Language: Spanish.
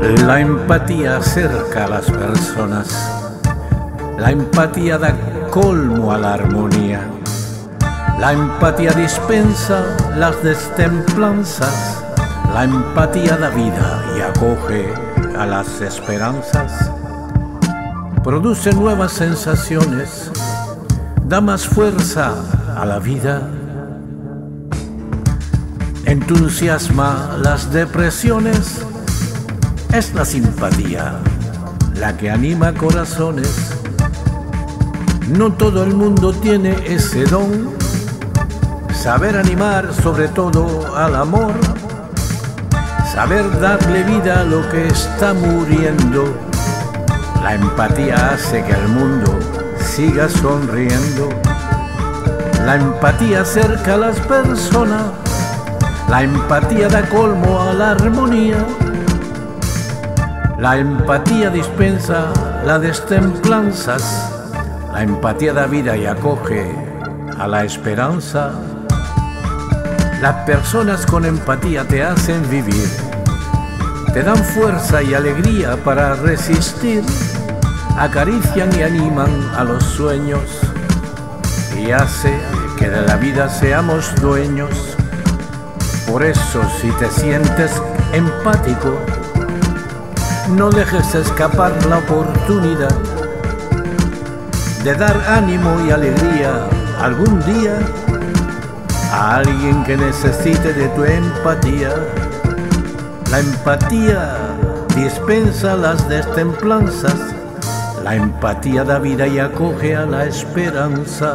La empatía acerca a las personas. La empatía da colmo a la armonía. La empatía dispensa las destemplanzas. La empatía da vida y acoge a las esperanzas. Produce nuevas sensaciones. Da más fuerza a la vida. Entusiasma las depresiones es la simpatía la que anima corazones. No todo el mundo tiene ese don, saber animar sobre todo al amor, saber darle vida a lo que está muriendo. La empatía hace que el mundo siga sonriendo. La empatía acerca a las personas, la empatía da colmo a la armonía. La empatía dispensa la destemplanzas, la empatía da vida y acoge a la esperanza. Las personas con empatía te hacen vivir, te dan fuerza y alegría para resistir, acarician y animan a los sueños y hace que de la vida seamos dueños. Por eso si te sientes empático, no dejes escapar la oportunidad de dar ánimo y alegría algún día a alguien que necesite de tu empatía. La empatía dispensa las destemplanzas, la empatía da vida y acoge a la esperanza.